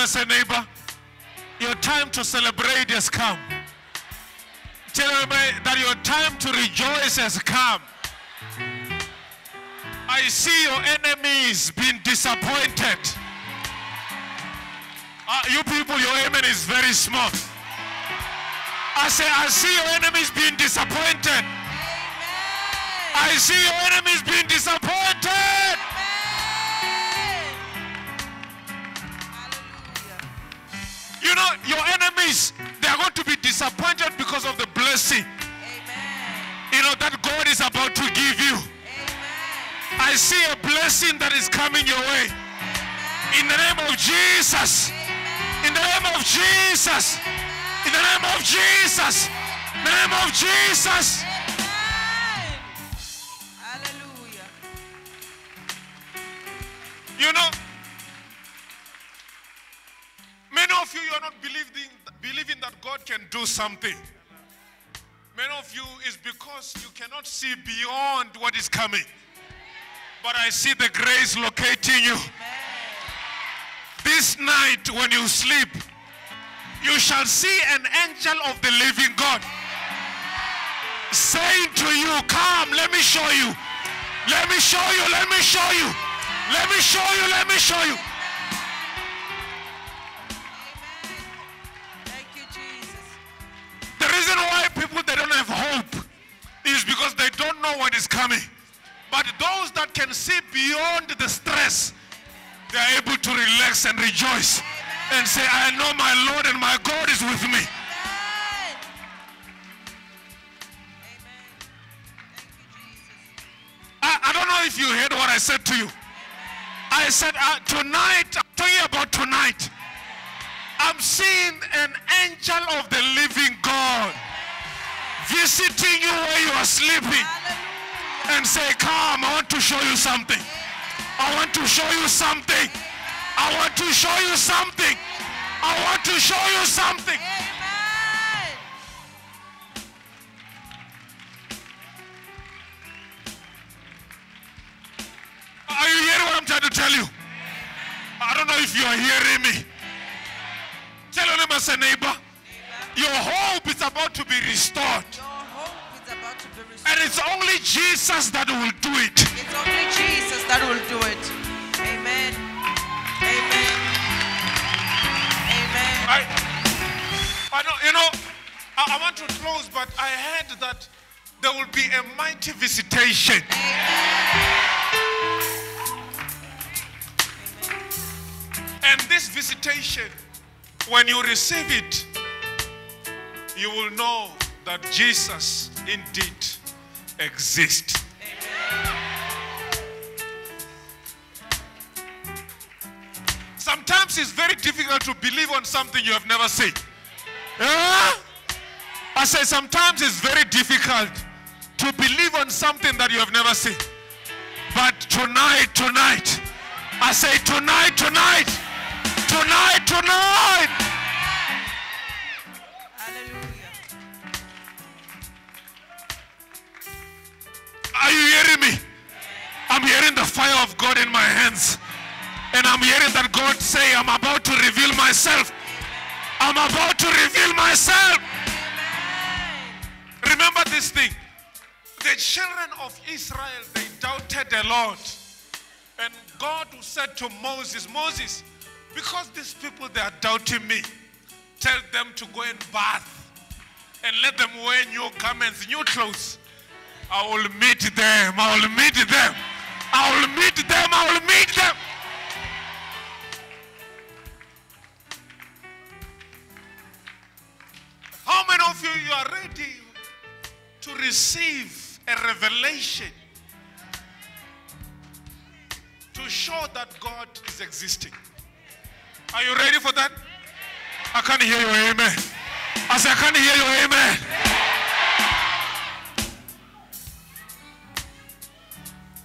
neighbor, say, neighbor, your time to celebrate has come. Tell everybody that your time to rejoice has come. I see your enemies being disappointed. Uh, you people, your amen is very small. I say, I see your enemies being disappointed. I see your enemies being disappointed. Know, your enemies, they are going to be disappointed because of the blessing, you know, that God is about to give you. I see a blessing that is coming your way. In the name of Jesus. In the name of Jesus. In the name of Jesus. In the name of Jesus. Hallelujah. You know, do something. Many of you is because you cannot see beyond what is coming. But I see the grace locating you. This night, when you sleep, you shall see an angel of the living God saying to you, Come, let me show you. Let me show you. Let me show you. Let me show you. Let me show you. Don't know what is coming. But those that can see beyond the stress, they are able to relax and rejoice and say, I know my Lord and my God is with me. Amen. Amen. Thank you, Jesus. I, I don't know if you heard what I said to you. I said, uh, tonight, I'm talking about tonight. I'm seeing an angel of the living God visiting you where you are sleeping. And say, Come, I want to show you something. I want to show you something. I want to show you something. I want to show you something. Are you hearing what I'm trying to tell you? I don't know if you are hearing me. Tell your neighbor, say, neighbor, your hope is about to be restored. And it's only Jesus that will do it. It's only Jesus that will do it. Amen. Amen. Amen. I, I know, you know, I, I want to close, but I heard that there will be a mighty visitation. And this visitation, when you receive it, you will know that Jesus indeed exist. Sometimes it's very difficult to believe on something you have never seen. Huh? I say sometimes it's very difficult to believe on something that you have never seen. But tonight, tonight, I say tonight, tonight, tonight, tonight. Of God in my hands. And I'm hearing that God say, I'm about to reveal myself. I'm about to reveal myself. Remember this thing. The children of Israel, they doubted the Lord. And God said to Moses, Moses, because these people, they are doubting me, tell them to go and bath and let them wear new garments, new clothes. I will meet them. I will meet them. I will meet them. I will meet them. How many of you, you are ready to receive a revelation to show that God is existing? Are you ready for that? I can't hear your amen. I said, I can't hear your amen.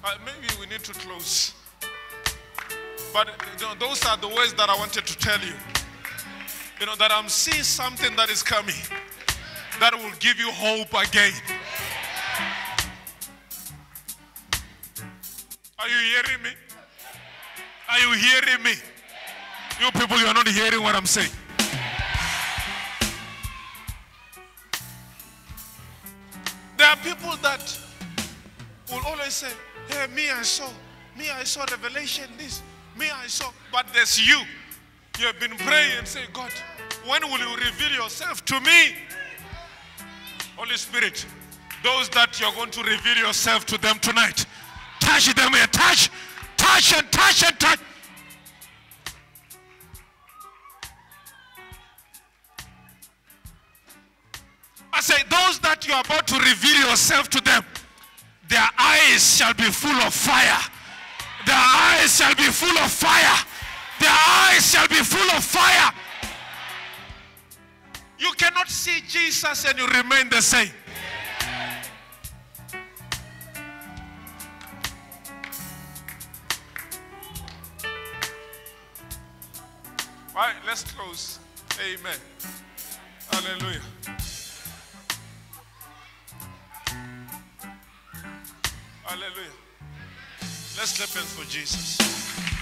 Uh, maybe we need to close. But you know, those are the words that I wanted to tell you. You know, that I'm seeing something that is coming that will give you hope again. Are you hearing me? Are you hearing me? You people, you are not hearing what I'm saying. There are people that will always say, Hey, me, I saw. Me, I saw revelation this. Me, I saw. But there's you. You have been praying and say, God, when will you reveal yourself to me? Holy Spirit, those that you're going to reveal yourself to them tonight, touch them here. Touch, touch, and touch, and touch. I say, those that you're about to reveal yourself to them, their eyes shall be full of fire. Their eyes shall be full of fire. Their eyes shall be full of fire. You cannot see Jesus and you remain the same. All right, let's close. Amen. Hallelujah. Hallelujah. Let's clap hands for Jesus.